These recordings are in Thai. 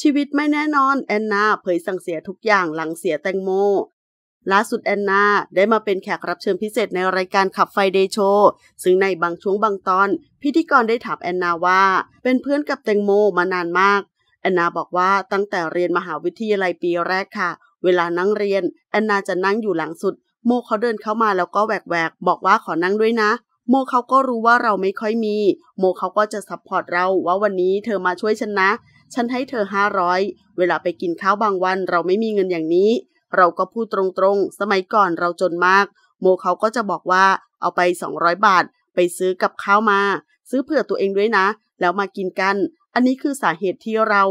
ชีวิตไม่แน่นอนแอนนาเผยสั่งเสียทุกอย่างหลังเสียแตงโมล่าสุดแอนนาได้มาเป็นแขกรับเชิญพิเศษในรายการขับไฟเดโชซึ่งในบางช่วงบางตอน พิธีกรได้ถามแอนนาว่า เป็นเพื่อนกับแตงโมมานานมาก แอนนาบอกว่าตั้งแต่เรียนมหาวิทยาลัยปีแรกค่ะ เวลานั่งเรียน แอนนาจะนั่งอยู่หลังสุด โมเขาเดินเข้ามาแล้วก็แหวกแวกบอกว่าขอนั่งด้วยนะ โมเขาก็รู้ว่าเราไม่ค่อยมี โมเขาก็จะ support เราว่าวันนี้เธอมาช่วยฉันนะ ฉันให้เธอห้าร้อยเวลาไปกินข้าวบางวันเราไม่มีเงินอย่างนี้ เราก็พูดตรงๆ สมัยก่อนเราจนมาก โมเขาก็จะบอกว่าเอาไป 200 บาท ไปซื้อกับข้าวมา ซื้อเผื่อตัวเองด้วยนะ แล้วมากินกัน อันนี้คือสาเหตุที่เรา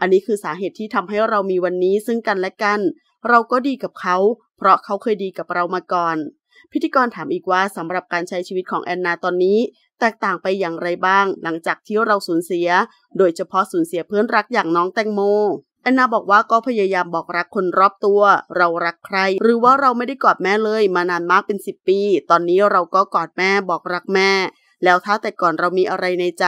อันนี้คือสาเหตุที่ทำให้เรามีวันนี้ซึ่งกันและกัน เราก็ดีกับเขา เพราะเขาเคยดีกับเรามาก่อน พิธีกรถามอีกว่าสำหรับการใช้ชีวิตของแอนนาตอนนี้ แตกต่างไปอย่างไรบ้าง หลังจากที่เราสูญเสีย โดยเฉพาะสูญเสียเพื่อนรักอย่างน้องแตงโมแอนนาบอกว่าก็พยายามบอกรักคนรอบตัว เรารักใคร หรือว่าเราไม่ได้กอดแม่เลยมานานมากเป็นสิบปี ตอนนี้เราก็กอดแม่บอกรักแม่ แล้วถ้าแต่ก่อนเรามีอะไรในใจ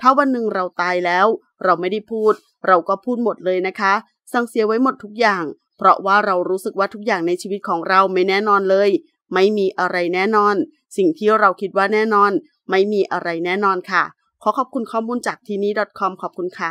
ถ้าวันหนึ่งเราตายแล้ว เราไม่ได้พูด เราก็พูดหมดเลยนะคะ สั่งเสียไว้หมดทุกอย่าง เพราะว่าเรารู้สึกว่าทุกอย่างในชีวิตของเราไม่แน่นอนเลย ไม่มีอะไรแน่นอน สิ่งที่เราคิดว่าแน่นอน ไม่มีอะไรแน่นอนค่ะ ขอขอบคุณข้อมูลจากทีนี้ .com ขอบคุณค่ะ